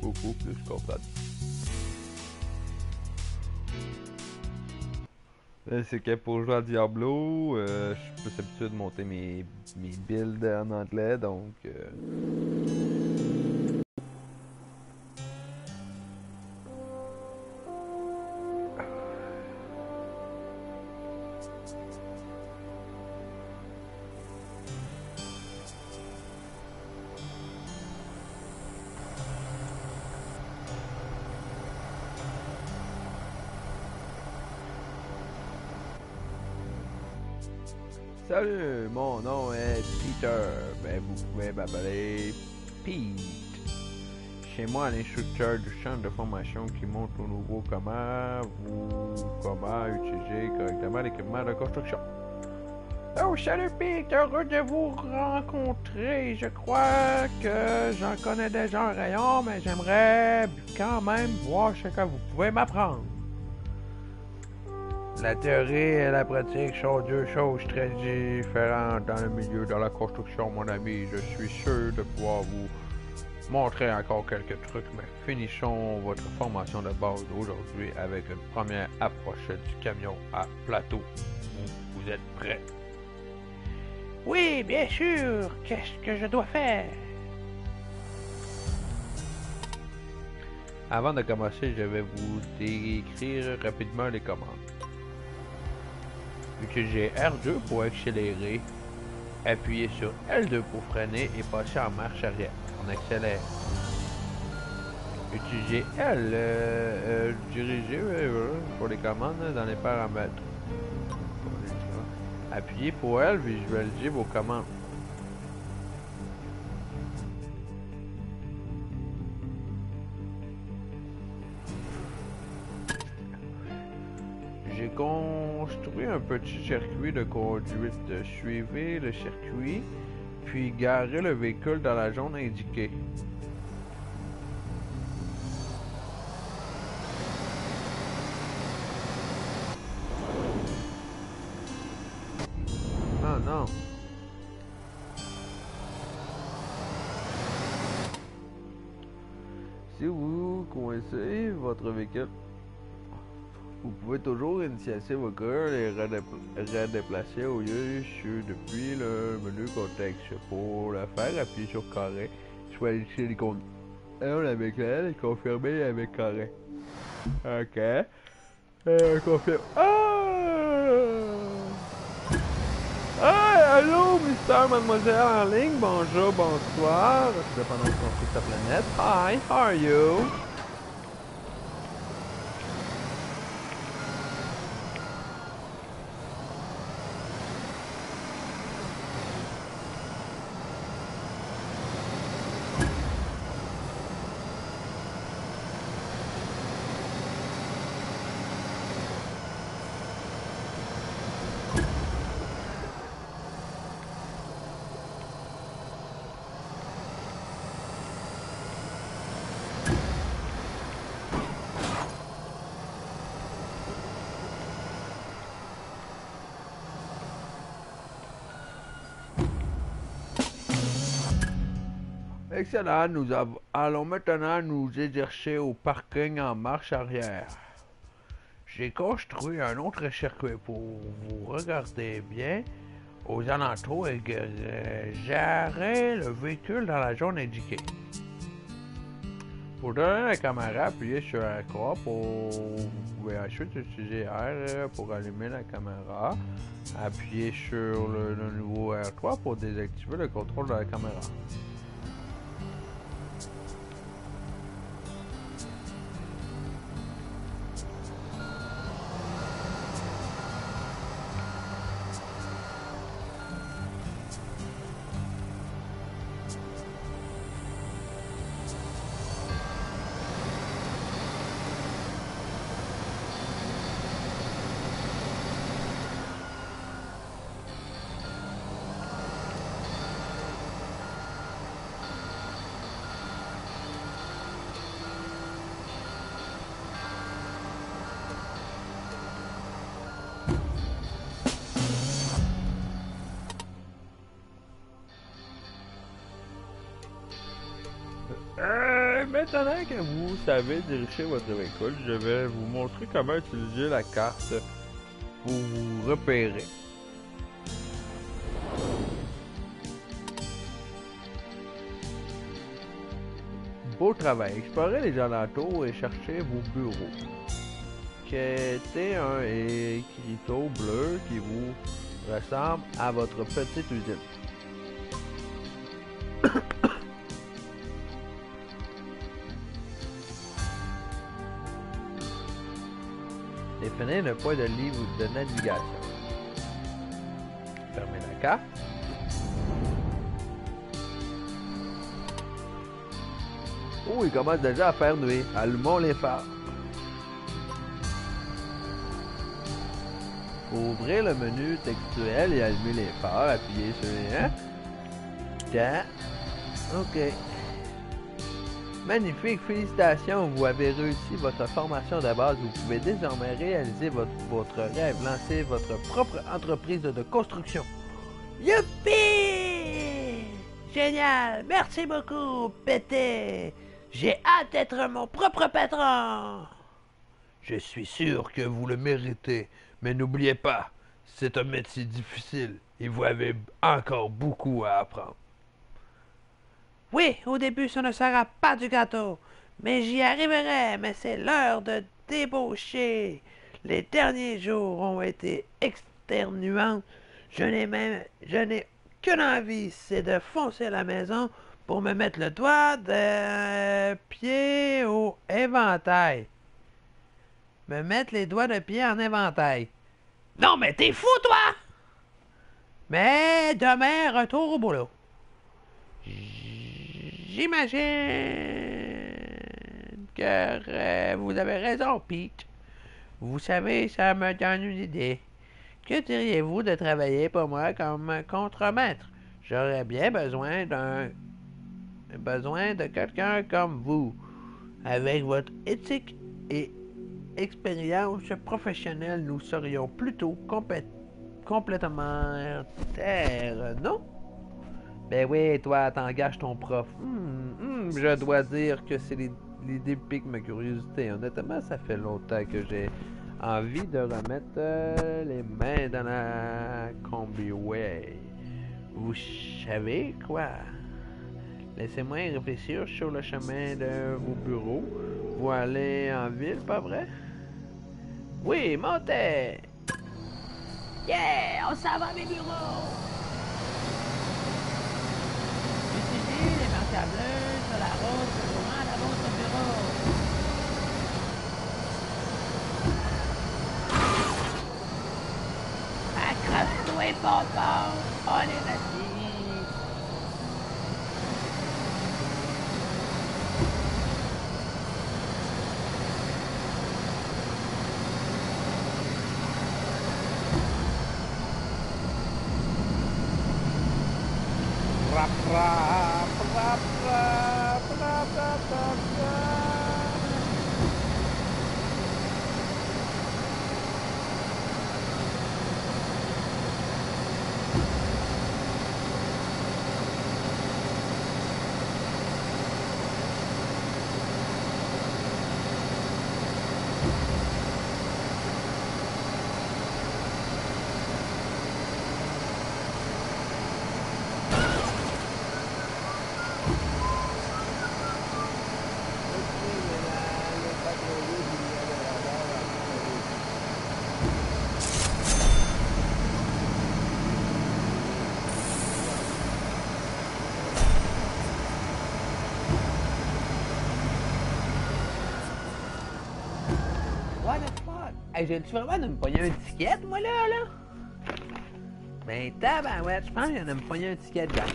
beaucoup plus comprendre. C'est que pour jouer à Diablo, euh, je suis plus habitué de monter mes, mes builds en anglais, donc... Euh... mon nom est Peter. Ben, vous pouvez m'appeler Pete. Chez moi, l'instructeur du centre de formation qui montre au nouveau comment vous, comment utiliser correctement l'équipement de construction. Oh, salut Pete, heureux de vous rencontrer. Je crois que j'en connais déjà un rayon, mais j'aimerais quand même voir ce que vous pouvez m'apprendre. La théorie et la pratique sont deux choses très différentes dans le milieu de la construction, mon ami. Je suis sûr de pouvoir vous montrer encore quelques trucs, mais finissons votre formation de base aujourd'hui avec une première approche du camion à plateau. Vous êtes prêts? Oui, bien sûr. Qu'est-ce que je dois faire? Avant de commencer, je vais vous décrire rapidement les commandes. Utilisez R2 pour accélérer. Appuyez sur L2 pour freiner et passer en marche arrière. On accélère. Utilisez L, euh, euh, diriger euh, pour les commandes dans les paramètres. Appuyez pour L, visualiser vos commandes. Petit circuit de conduite. Suivez le circuit, puis garez le véhicule dans la zone indiquée. Ah non. Si vous coincez votre véhicule pouvez toujours initialiser vos véhicule et redéplacer au lieu sur depuis le menu contexte. Pour le faire, appuyez sur carré. Choisissez l'icône L avec L et confirmez avec carré. Ok. Euh, confirme. Ah! Allô, Mister, Mademoiselle en ligne. Bonjour, bonsoir. Dépendant de sa planète. Hi, how are you? Excellent, nous allons maintenant nous exercer au parking en marche arrière. J'ai construit un autre circuit pour vous regarder bien aux alentours et gérer le véhicule dans la zone indiquée. Pour donner la caméra, appuyez sur R3 pour... Vous pouvez ensuite utiliser R pour allumer la caméra. Appuyez sur le nouveau R3 pour désactiver le contrôle de la caméra. Savez diriger votre véhicule, je vais vous montrer comment utiliser la carte pour vous repérer. Beau travail. Explorez les alentours et cherchez vos bureaux. Quêtez un écriteau bleu qui vous ressemble à votre petite usine. Définez le point de livre de navigation. Fermez la carte. Oh, il commence déjà à faire nuit. Allumons les phares. Ouvrez le menu textuel et allumez les phares. Appuyez sur les 1. Tiens. OK. Magnifique, félicitations, vous avez réussi votre formation de base. Vous pouvez désormais réaliser votre, votre rêve, lancer votre propre entreprise de construction. Youpi! Génial! Merci beaucoup, Pété! J'ai hâte d'être mon propre patron! Je suis sûr que vous le méritez, mais n'oubliez pas, c'est un métier difficile et vous avez encore beaucoup à apprendre. Oui, au début, ça ne sera pas du gâteau, mais j'y arriverai, mais c'est l'heure de débaucher. Les derniers jours ont été externuants. Je n'ai même, je n'ai qu'une envie, c'est de foncer à la maison pour me mettre le doigt de pied au éventail. Me mettre les doigts de pied en éventail. Non, mais t'es fou, toi! Mais demain, retour au boulot. J'imagine que euh, vous avez raison, Pete. Vous savez, ça me donne une idée. Que diriez-vous de travailler pour moi comme contremaître? J'aurais bien besoin d'un besoin de quelqu'un comme vous, avec votre éthique et expérience professionnelle, nous serions plutôt complètement terre, non? Ben oui, toi, t'engages ton prof. Hum, je dois dire que c'est l'idée pique ma curiosité. Honnêtement, ça fait longtemps que j'ai envie de remettre euh, les mains dans la combi way. Vous savez quoi? Laissez-moi réfléchir sur le chemin de vos bureaux. Vous allez en ville, pas vrai? Oui, montez! Yeah! On s'en va mes bureaux! Utilisez les marques à bleu sur la route menant à votre bureau. Accroche-toi, bonbon! On est parti! Hey, j'ai-tu vraiment de me pogner un ticket, moi, là, là? Ben, tabarouette, je pense y en a me pogner un ticket, Jack.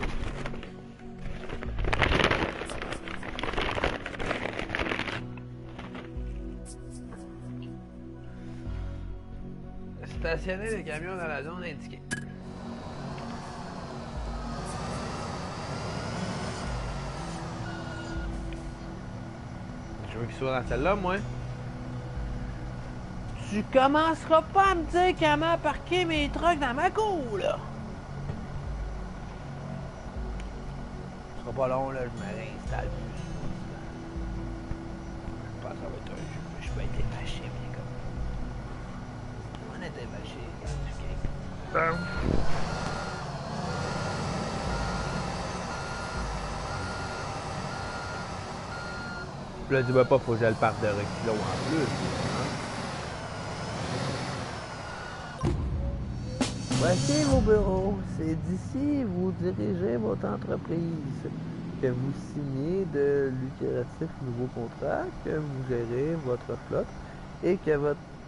Stationner le camion dans la zone indiquée. Je veux qu'il soit dans celle-là, moi tu commenceras pas à me dire comment parquer mes trucks dans ma cour, là. Ce sera pas long, là, je me réinstalle plus. Je pense que ça va être un jeu. Je peux être dévaché, bien comme. On est dévaché, regarde, du là, dis-moi pas, faut que je le parte de reculons en plus. Voici vos bureaux. C'est d'ici vous dirigez votre entreprise. Que vous signez de lucratifs nouveaux contrats, que vous gérez votre flotte et que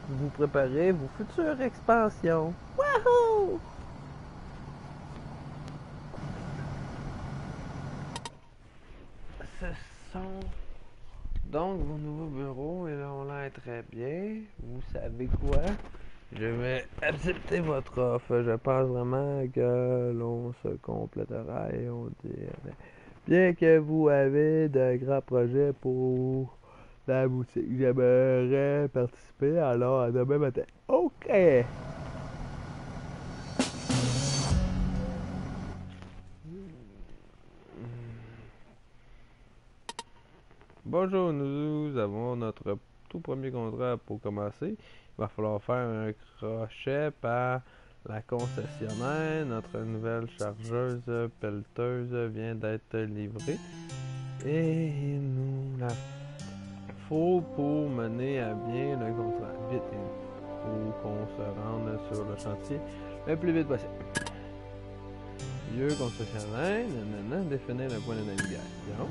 vous préparez vos futures expansions. Wahoo! Ce sont donc vos nouveaux bureaux et là on l'air très bien. Vous savez quoi? Je vais accepter votre offre. Je pense vraiment que l'on se complétera et on dirait. Bien que vous avez de grands projets pour la boutique, j'aimerais participer alors à demain matin. OK! Bonjour, nous avons notre tout premier contrat pour commencer. Il va falloir faire un crochet par la concessionnaire. Notre nouvelle chargeuse pelleteuse vient d'être livrée. Et nous la faut pour mener à bien le contrat. Vite, il qu'on se rende sur le chantier le plus vite possible. Lieu concessionnaire, nanana, définir le point de navigation.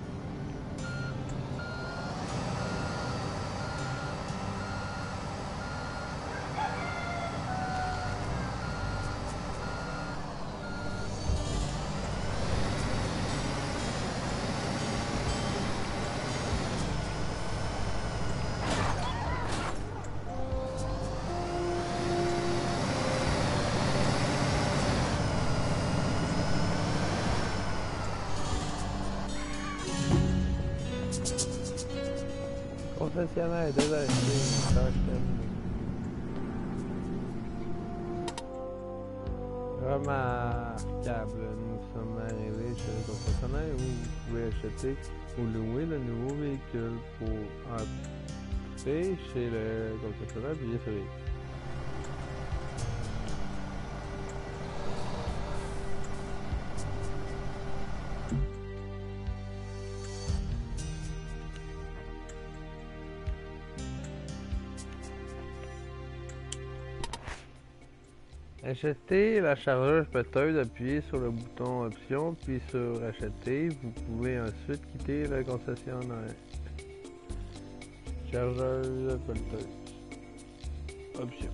Concessionnaire, désolé, terminée. Remarquable, nous sommes arrivés chez le concessionnaire où vous pouvez acheter ou louer le nouveau véhicule pour entrer chez le concessionnaire puis sur Acheter la chargeuse pelleteuse, appuyez sur le bouton option puis sur acheter. Vous pouvez ensuite quitter le concessionnaire. Chargeuse pelleteuse. Option.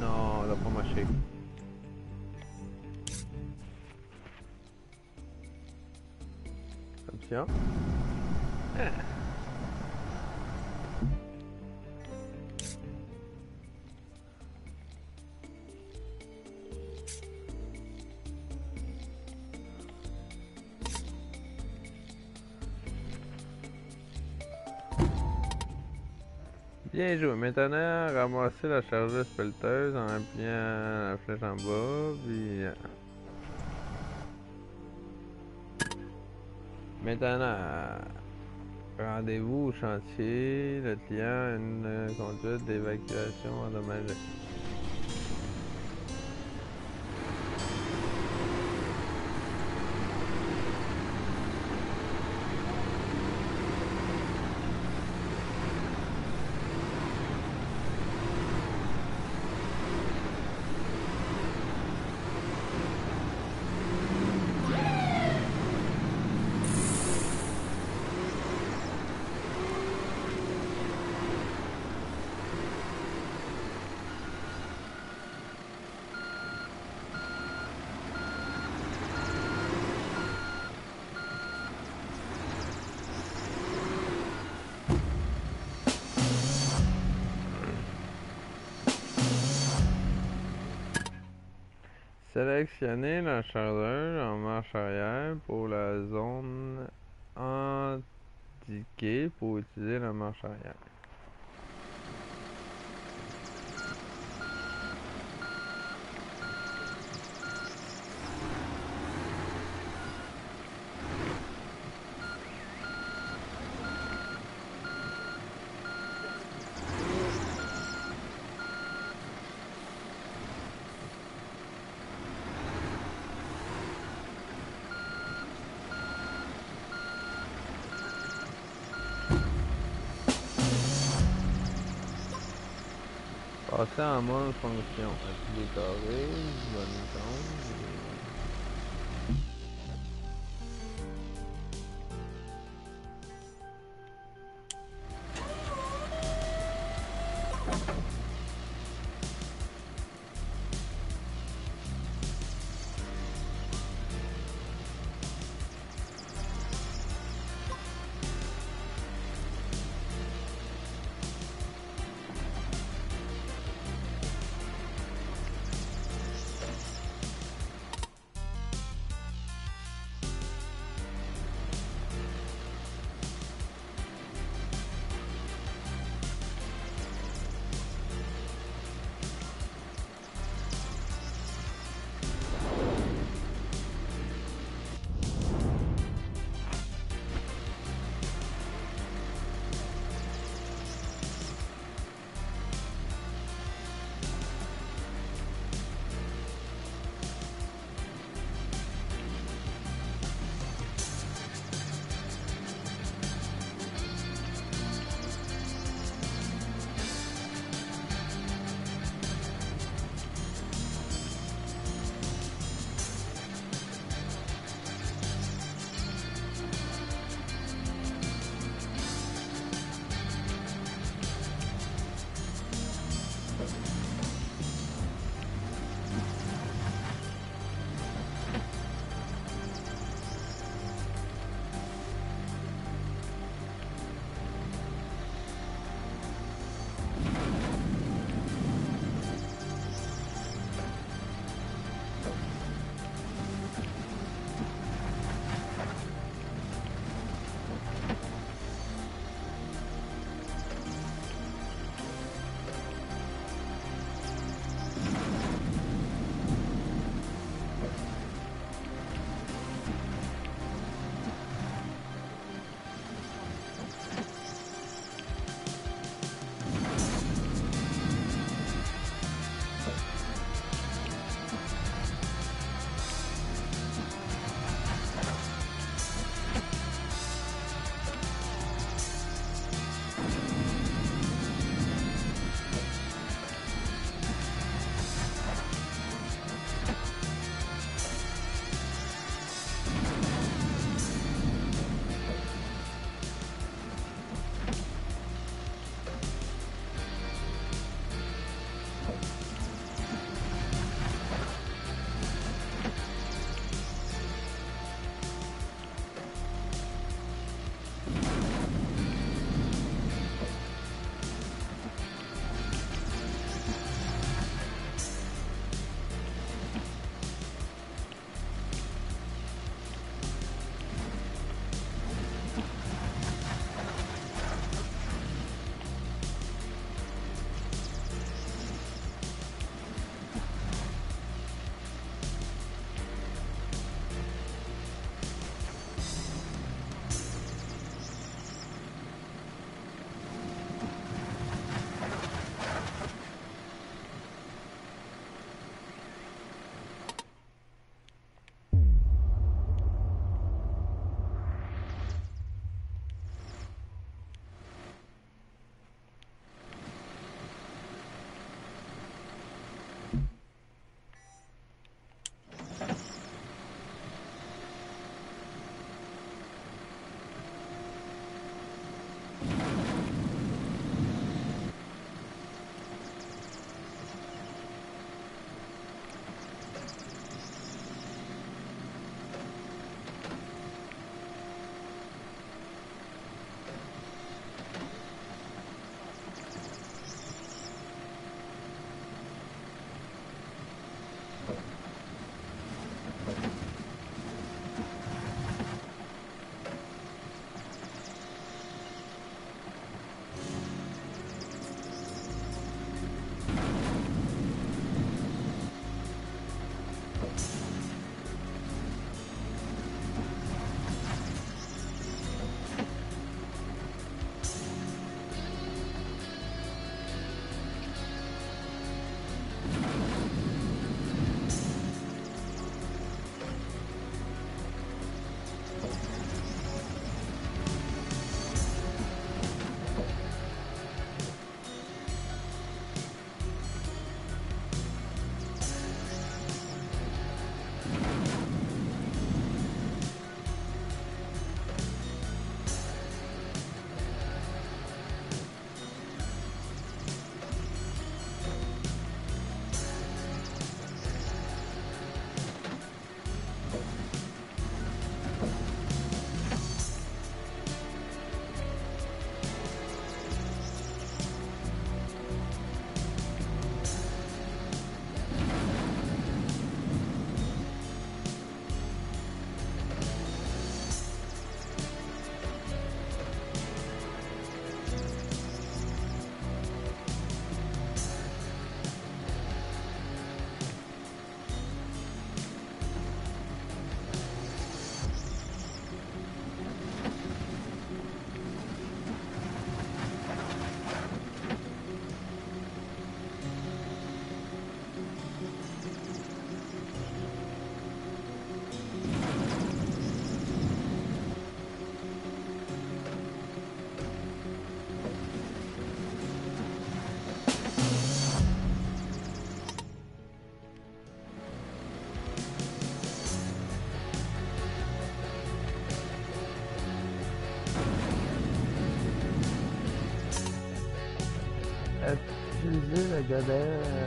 Non, elle a pas marché. Option. Ah. Bien joué. Maintenant, ramasser la chargeuse pelleteuse en appuyant la flèche en bas, puis... euh, Maintenant, rendez-vous au chantier. Le client a une conduite d'évacuation endommagée. Sélectionnez la chargeuse en marche arrière pour la zone indiquée pour utiliser la marche arrière. Passer en mode fonction. Appuyer carré, bonne icône. Utiliser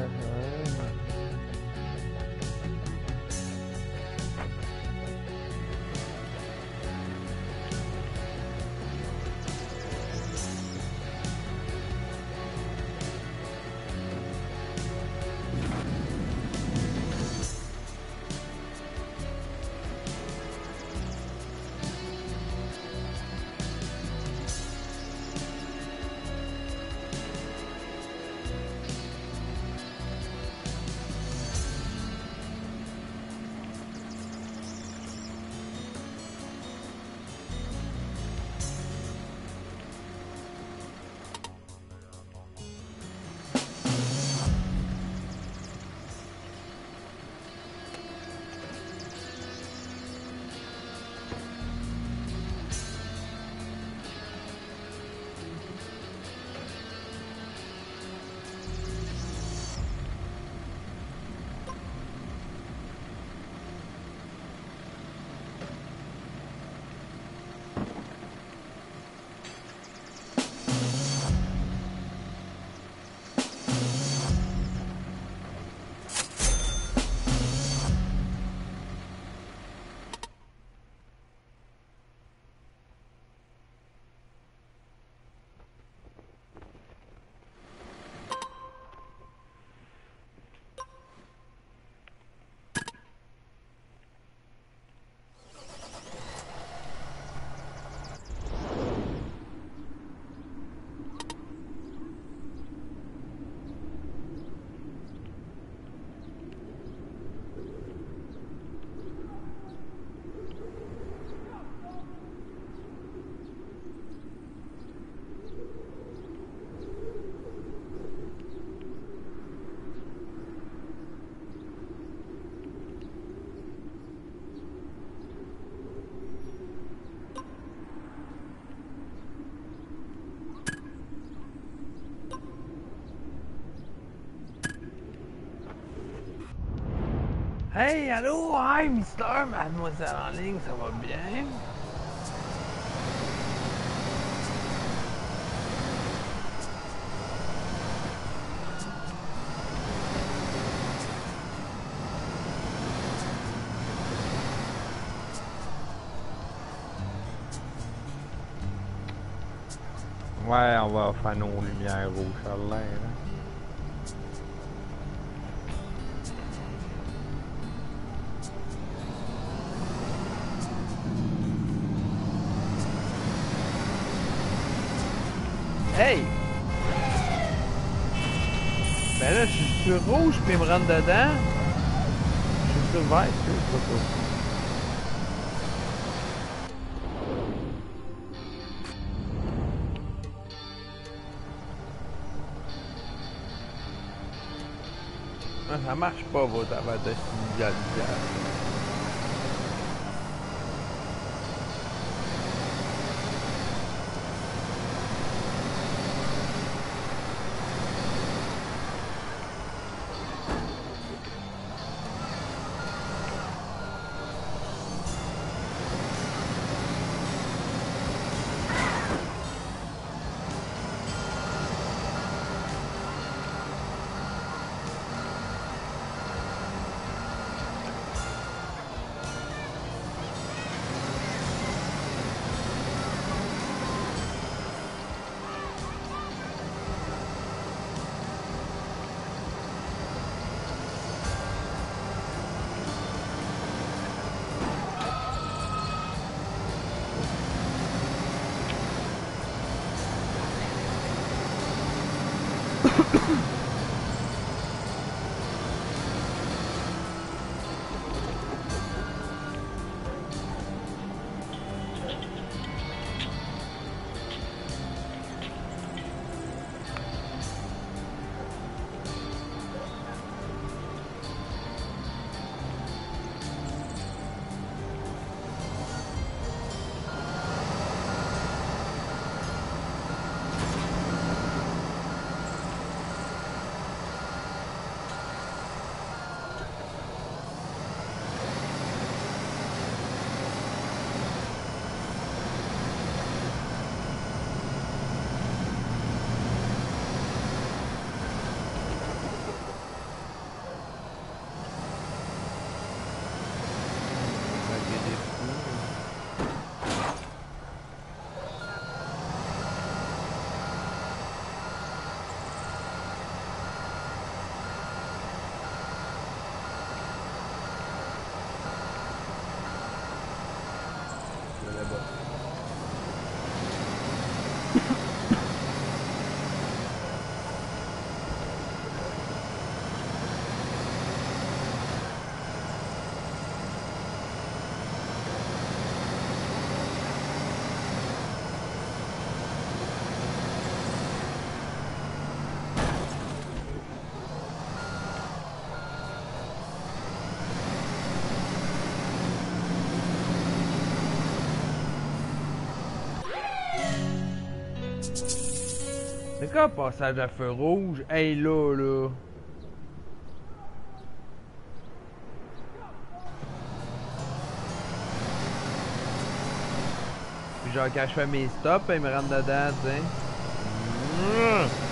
Hey, allô, hi, Mister, mademoiselle en ligne, ça va bien? Ouais, on va faire nos lumières rouges à Hey! Ben là, je suis sur rouge, puis il me rentre dedans. Je suis sur vert, excuse, pas ça. Ah, Ça marche pas, votre de passage à feu rouge? Hey là, là. Genre quand je fais mes stops, il me rentre dedans, tu sais.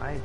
Ouais,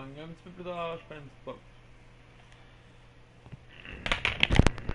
Vorhänge, więc wyglądała szpęd sport.